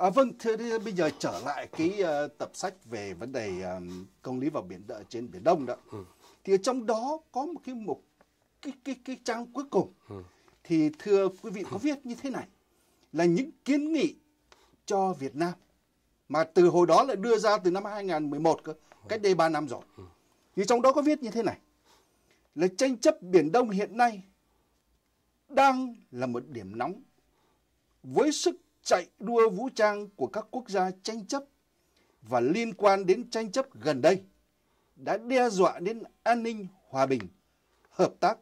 À, vâng, thưa bây giờ trở lại cái uh, tập sách về vấn đề um, công lý và biển đợi trên biển Đông đó. Ừ. Thì ở trong đó có một cái mục cái cái cái trang cuối cùng. Ừ. Thì thưa quý vị có viết như thế này là những kiến nghị cho Việt Nam mà từ hồi đó lại đưa ra từ năm 2011 cơ, cách đây 3 năm rồi. Ừ. Thì trong đó có viết như thế này là tranh chấp Biển Đông hiện nay đang là một điểm nóng với sức chạy đua vũ trang của các quốc gia tranh chấp và liên quan đến tranh chấp gần đây đã đe dọa đến an ninh, hòa bình, hợp tác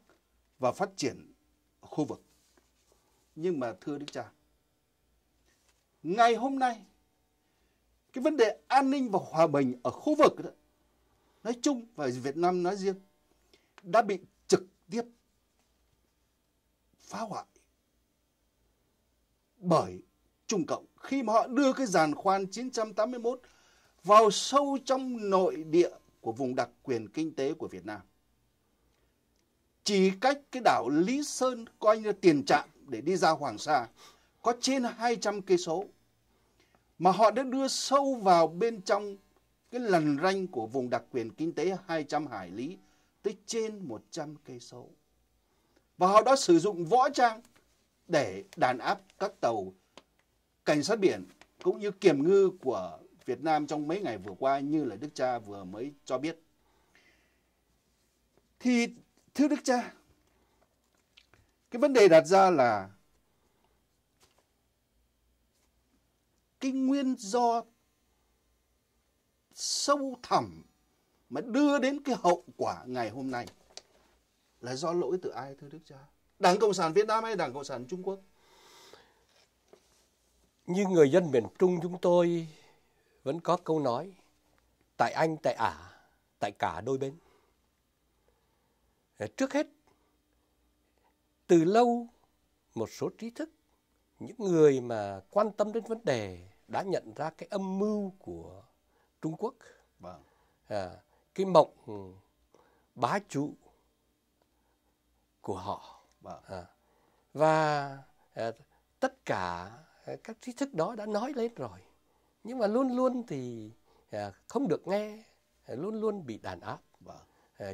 và phát triển khu vực. Nhưng mà thưa Đức Cha, ngày hôm nay cái vấn đề an ninh và hòa bình ở khu vực đó, nói chung và Việt Nam nói riêng đã bị trực tiếp phá hoại bởi Trung Cộng khi mà họ đưa cái giàn khoan 981 vào sâu trong nội địa của vùng đặc quyền kinh tế của Việt Nam. Chỉ cách cái đảo Lý Sơn coi như tiền trạm để đi ra Hoàng Sa, có trên 200 cây số, mà họ đã đưa sâu vào bên trong cái lần ranh của vùng đặc quyền kinh tế 200 hải lý tới trên 100 cây số. Và họ đã sử dụng võ trang để đàn áp các tàu cảnh sát biển cũng như kiểm ngư của Việt Nam trong mấy ngày vừa qua như là Đức Cha vừa mới cho biết. Thì thưa Đức Cha, cái vấn đề đặt ra là cái nguyên do sâu thẳm mà đưa đến cái hậu quả ngày hôm nay là do lỗi từ ai thưa Đức Cha? Đảng Cộng sản Việt Nam hay Đảng Cộng sản Trung Quốc? Như người dân miền Trung chúng tôi vẫn có câu nói tại Anh, tại Ả, tại cả đôi bên. Trước hết, từ lâu một số trí thức, những người mà quan tâm đến vấn đề đã nhận ra cái âm mưu của Trung Quốc. Vâng. À, cái mộng bá chủ của họ. Vâng. À, và à, tất cả các trí thức đó đã nói lên rồi. Nhưng mà luôn luôn thì à, không được nghe à, luôn luôn bị đàn áp. Vâng.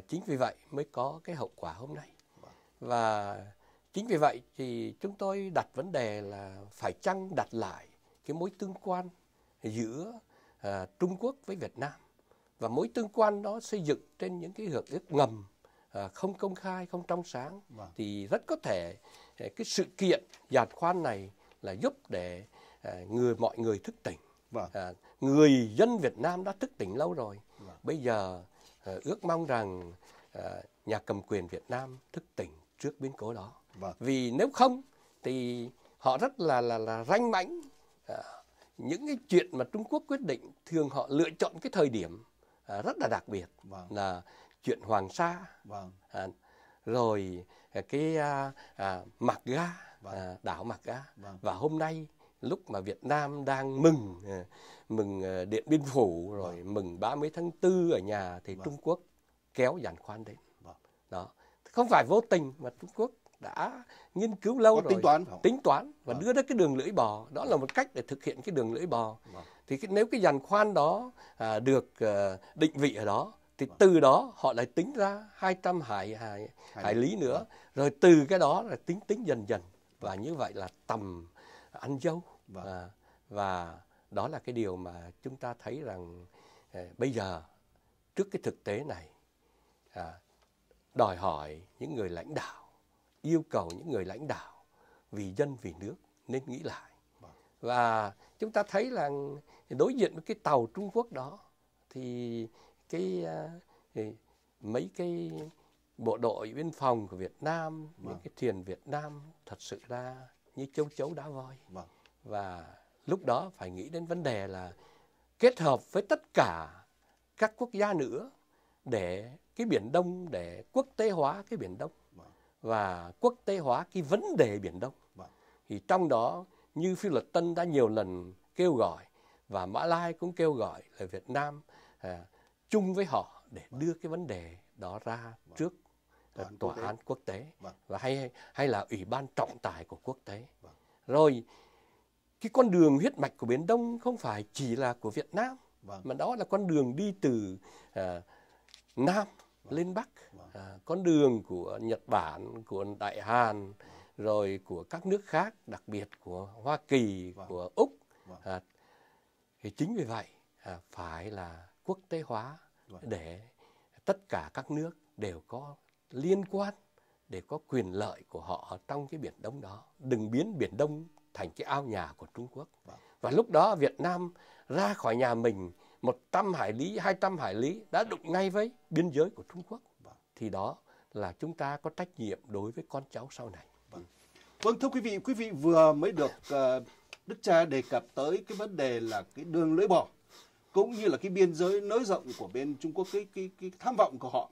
Chính vì vậy mới có cái hậu quả hôm nay. Và chính vì vậy thì chúng tôi đặt vấn đề là phải chăng đặt lại cái mối tương quan giữa à, Trung Quốc với Việt Nam. Và mối tương quan đó xây dựng trên những cái hiệp ước ngầm à, không công khai không trong sáng. Vâng. thì rất có thể cái sự kiện giàn khoan này là giúp để à, người mọi người thức tỉnh. Vâng. À, người dân Việt Nam đã thức tỉnh lâu rồi. Vâng. Bây giờ à, ước mong rằng à, nhà cầm quyền Việt Nam thức tỉnh trước biến cố đó. Vâng. Vì nếu không thì họ rất là là là ranh mãnh à, những cái chuyện mà Trung Quốc quyết định thường họ lựa chọn cái thời điểm à, rất là đặc biệt vâng. là chuyện Hoàng Sa vâng. à, rồi cái à, à, Mạc Ga à, đảo Mạc Ga vâng. và hôm nay lúc mà Việt Nam đang mừng à, mừng à, Điện Biên Phủ rồi vâng. mừng 30 tháng 4 ở nhà thì vâng. Trung Quốc kéo giàn khoan đến vâng. đó không phải vô tình mà Trung Quốc đã nghiên cứu lâu Có rồi tính toán phải tính toán và vâng. đưa ra cái đường lưỡi bò đó là một cách để thực hiện cái đường lưỡi bò vâng. thì cái, nếu cái giàn khoan đó à, được à, định vị ở đó thì từ đó họ lại tính ra 200 hải hải, hải lý nữa vâng. rồi từ cái đó là tính tính dần dần và như vậy là tầm ăn dâu vâng. à, và đó là cái điều mà chúng ta thấy rằng à, bây giờ trước cái thực tế này à, đòi hỏi những người lãnh đạo yêu cầu những người lãnh đạo vì dân vì nước nên nghĩ lại vâng. và chúng ta thấy là đối diện với cái tàu Trung Quốc đó thì cái uh, mấy cái bộ đội biên phòng của Việt Nam, vâng. những cái thuyền Việt Nam thật sự ra như châu chấu đá voi. Vâng. Và lúc đó phải nghĩ đến vấn đề là kết hợp với tất cả các quốc gia nữa để cái Biển Đông để quốc tế hóa cái Biển Đông vâng. và quốc tế hóa cái vấn đề Biển Đông. Vâng. Thì trong đó như Phi Luật Tân đã nhiều lần kêu gọi và Mã Lai cũng kêu gọi là Việt Nam à, chung với họ để đưa cái vấn đề đó ra vâng. trước tòa, án, tòa án quốc tế vâng. và hay hay là ủy ban trọng tài của quốc tế vâng. rồi cái con đường huyết mạch của Biển Đông không phải chỉ là của Việt Nam, vâng. mà đó là con đường đi từ à, Nam vâng. lên Bắc, vâng. à, con đường của Nhật Bản, của Đại Hàn, rồi của các nước khác, đặc biệt của Hoa Kỳ, vâng. của Úc. Vâng. À, thì chính vì vậy à, phải là quốc tế hóa vâng. để tất cả các nước đều có liên quan để có quyền lợi của họ trong cái biển Đông đó. Đừng biến biển Đông thành cái ao nhà của Trung Quốc. Vâng. Và lúc đó Việt Nam ra khỏi nhà mình 100 hải lý, 200 hải lý đã đụng ngay với biên giới của Trung Quốc. Vâng. Thì đó là chúng ta có trách nhiệm đối với con cháu sau này. Vâng, vâng thưa quý vị, quý vị vừa mới được uh, Đức cha đề cập tới cái vấn đề là cái đường lưỡi bò cũng như là cái biên giới nới rộng của bên Trung Quốc cái cái cái tham vọng của họ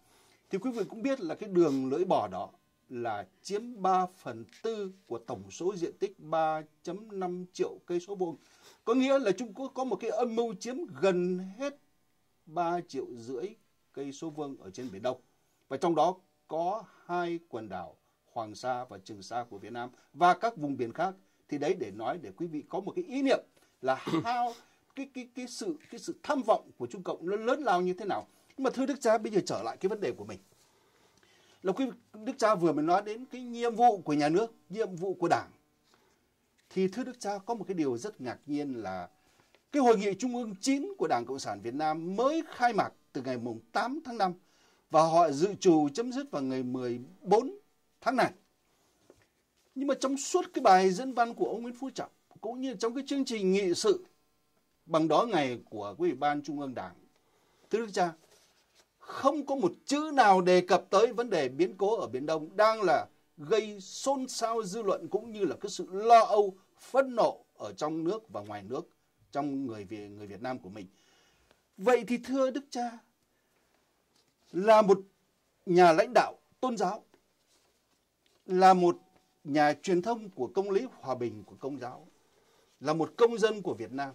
thì quý vị cũng biết là cái đường lưỡi bò đó là chiếm 3 phần tư của tổng số diện tích 3.5 triệu cây số vuông. Có nghĩa là Trung Quốc có một cái âm mưu chiếm gần hết 3 triệu rưỡi cây số vuông ở trên Biển Đông. Và trong đó có hai quần đảo Hoàng Sa và Trường Sa của Việt Nam và các vùng biển khác. Thì đấy để nói để quý vị có một cái ý niệm là how cái cái cái sự cái sự tham vọng của Trung Cộng nó lớn lao như thế nào. Nhưng mà thưa Đức cha bây giờ trở lại cái vấn đề của mình là quý Đức cha vừa mới nói đến cái nhiệm vụ của nhà nước, nhiệm vụ của Đảng. Thì thưa Đức cha có một cái điều rất ngạc nhiên là cái hội nghị trung ương 9 của Đảng Cộng sản Việt Nam mới khai mạc từ ngày mùng 8 tháng 5 và họ dự trù chấm dứt vào ngày 14 tháng này. Nhưng mà trong suốt cái bài diễn văn của ông Nguyễn Phú Trọng cũng như trong cái chương trình nghị sự bằng đó ngày của Ủy ban Trung ương Đảng, thưa Đức cha, không có một chữ nào đề cập tới vấn đề biến cố ở Biển Đông đang là gây xôn xao dư luận cũng như là cái sự lo âu, phẫn nộ ở trong nước và ngoài nước trong người Việt, người Việt Nam của mình. Vậy thì thưa Đức Cha, là một nhà lãnh đạo tôn giáo, là một nhà truyền thông của công lý hòa bình của công giáo, là một công dân của Việt Nam,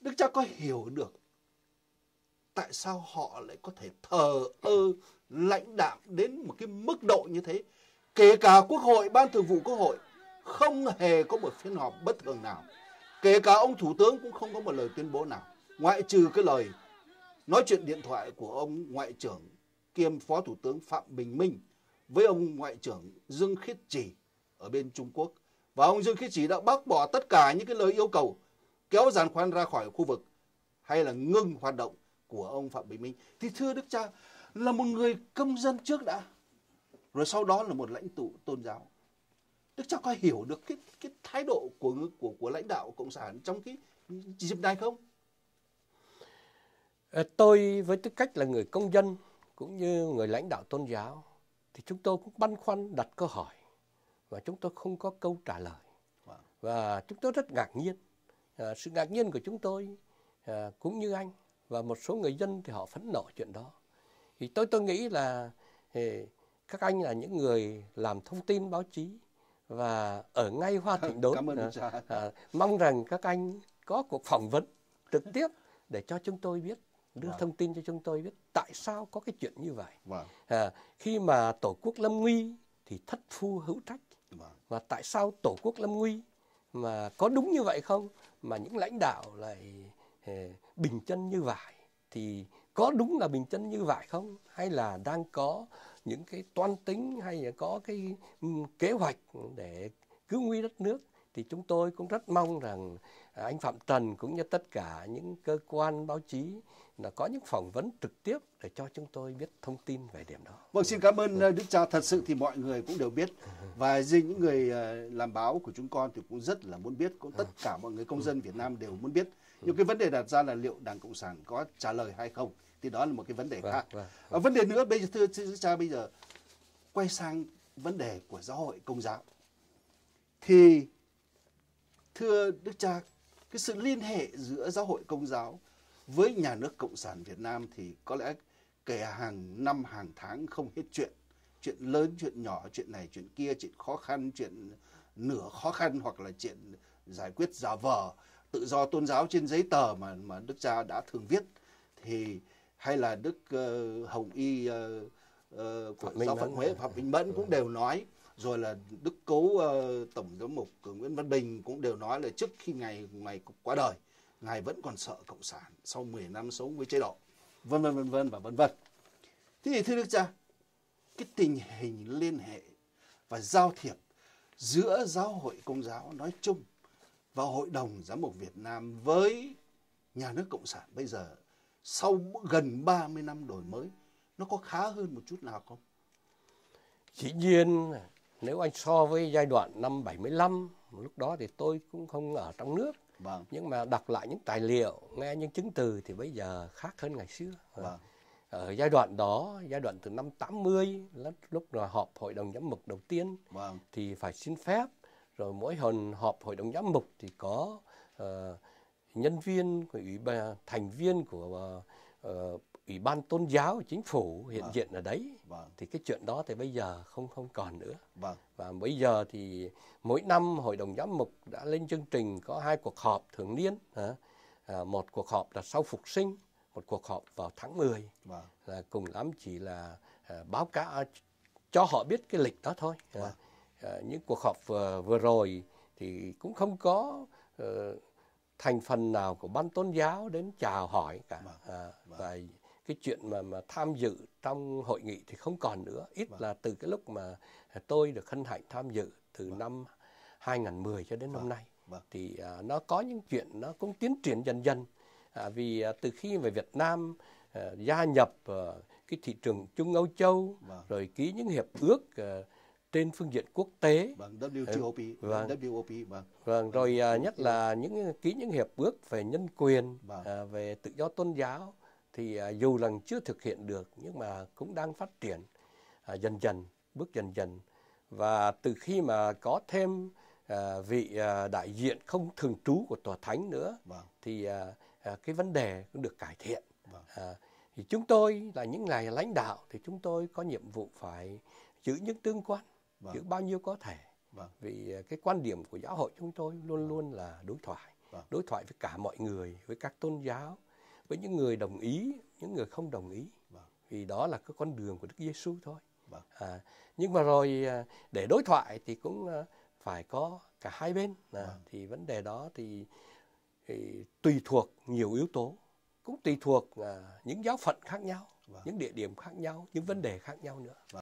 Đức Cha có hiểu được tại sao họ lại có thể thờ ơ, lãnh đạm đến một cái mức độ như thế? Kể cả quốc hội, ban thường vụ quốc hội không hề có một phiên họp bất thường nào. Kể cả ông thủ tướng cũng không có một lời tuyên bố nào. Ngoại trừ cái lời nói chuyện điện thoại của ông ngoại trưởng kiêm phó thủ tướng phạm bình minh với ông ngoại trưởng dương khiết trì ở bên trung quốc. Và ông dương khiết trì đã bác bỏ tất cả những cái lời yêu cầu kéo giàn khoan ra khỏi khu vực hay là ngưng hoạt động của ông Phạm Bình Minh thì thưa Đức Cha là một người công dân trước đã rồi sau đó là một lãnh tụ tôn giáo Đức Cha có hiểu được cái cái thái độ của của của lãnh đạo cộng sản trong cái dịp này không? Ờ, tôi với tư cách là người công dân cũng như người lãnh đạo tôn giáo thì chúng tôi cũng băn khoăn đặt câu hỏi và chúng tôi không có câu trả lời vâng. và chúng tôi rất ngạc nhiên à, sự ngạc nhiên của chúng tôi à, cũng như anh và một số người dân thì họ phẫn nộ chuyện đó thì tôi tôi nghĩ là thì các anh là những người làm thông tin báo chí và ở ngay Hoa Thịnh Đốn à, à, mong rằng các anh có cuộc phỏng vấn trực tiếp để cho chúng tôi biết đưa wow. thông tin cho chúng tôi biết tại sao có cái chuyện như vậy wow. à, khi mà tổ quốc lâm nguy thì thất phu hữu trách wow. và tại sao tổ quốc lâm nguy mà có đúng như vậy không? Mà những lãnh đạo lại ờ, bình chân như vải, thì có đúng là bình chân như vậy không? Hay là đang có những cái toan tính, hay là có cái ừ, kế hoạch để cứu nguy đất nước? Thì chúng tôi cũng rất mong rằng anh Phạm Trần cũng như tất cả những cơ quan báo chí là có những phỏng vấn trực tiếp để cho chúng tôi biết thông tin về điểm đó. Vâng, xin cảm ơn Đức Cha. Thật sự thì mọi người cũng đều biết và riêng những người ờ, làm báo của chúng con thì cũng rất là muốn biết, cũng tất cả mọi người công dân Việt Nam đều muốn biết nhưng cái vấn đề đặt ra là liệu đảng cộng sản có trả lời hay không thì đó là một cái vấn đề vâng, khác vâng, vâng. vấn đề nữa bây giờ thưa, thưa cha bây giờ quay sang vấn đề của giáo hội công giáo thì thưa đức cha cái sự liên hệ giữa giáo hội công giáo với nhà nước cộng sản Việt Nam thì có lẽ kể hàng năm hàng tháng không hết chuyện. Chuyện lớn chuyện nhỏ chuyện này chuyện kia chuyện khó khăn chuyện nửa khó khăn hoặc là chuyện giải quyết giả vờ tự do tôn giáo trên giấy tờ mà mà đức cha đã thường viết. Thì hay là đức uh, hồng y uh, uh, của giáo phận huế phạm bình mẫn cũng đều nói rồi là đức cố uh, ờ, tổng giám mục ờ, nguyễn văn bình cũng đều nói là trước khi ngày ngày qua đời ngài vẫn còn sợ cộng sản sau 10 năm sống với chế độ vân vân vân vân và vân vân thế thì thưa đức cha cái tình hình liên hệ và giao thiệp giữa giáo hội công giáo nói chung và hội đồng giám mục Việt Nam với nhà nước cộng sản bây giờ sau gần 30 năm đổi mới nó có khá hơn một chút nào không? Dĩ nhiên nếu anh so với giai đoạn năm 75 lúc đó thì tôi cũng không ở trong nước Vâng. Nhưng mà đọc lại những tài liệu, nghe những chứng từ thì bây giờ khác hơn ngày xưa. Vâng. Ở giai đoạn đó, giai đoạn từ năm 80, lúc mà họp hội đồng giám mục đầu tiên vâng. thì phải xin phép. Rồi mỗi lần họp hội đồng giám mục thì có uh, nhân viên, của ủy ban, thành viên của uh, ủy ban tôn giáo của chính phủ hiện vâng. diện ở đấy vâng. thì cái chuyện đó thì bây giờ không không còn nữa vâng. và bây giờ thì mỗi năm hội đồng giám mục đã lên chương trình có hai cuộc họp thường niên à, một cuộc họp là sau phục sinh một cuộc họp vào tháng 10 vâng. là cùng lắm chỉ là à, báo cáo cho họ biết cái lịch đó thôi vâng. à, những cuộc họp vừa, vừa rồi thì cũng không có uh, thành phần nào của ban tôn giáo đến chào hỏi cả vâng. À, vâng. và cái chuyện mà mà tham dự trong hội nghị thì không còn nữa ít vâng. là từ cái lúc mà tôi được hân hạnh tham dự từ vâng. năm 2010 cho đến vâng. năm nay vâng. thì à, nó có những chuyện nó cũng tiến triển dần dần à, vì à, từ khi về Việt Nam à, gia nhập à, cái thị trường Trung Âu Châu vâng. rồi ký những hiệp ước à, trên phương diện quốc tế vâng WTOP vâng WOP vâng vâng rồi à, nhất là những ký những hiệp ước về nhân quyền vâng. à, về tự do tôn giáo thì à, dù lần chưa thực hiện được nhưng mà cũng đang phát triển à, dần dần bước dần dần và từ khi mà có thêm à, vị đại diện không thường trú của tòa thánh nữa vâng. thì cái vấn đề cũng được cải thiện vâng. à, thì chúng tôi là những người lãnh đạo thì chúng tôi có nhiệm vụ phải giữ những tương quan vâng. giữ bao nhiêu có thể vâng. vì cái quan điểm của giáo hội chúng tôi luôn vâng. luôn là đối thoại vâng. đối thoại với cả mọi người với các tôn giáo với những người đồng ý những người không đồng ý vâng. vì đó là cái con đường của Đức Giêsu thôi vâng. à, nhưng mà rồi à, để đối thoại thì cũng à, phải có cả hai bên à, vâng. thì vấn đề đó thì, thì tùy thuộc nhiều yếu tố cũng tùy thuộc à, những giáo phận khác nhau vâng. những địa điểm khác nhau những vấn đề khác nhau nữa vâng.